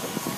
Thank you.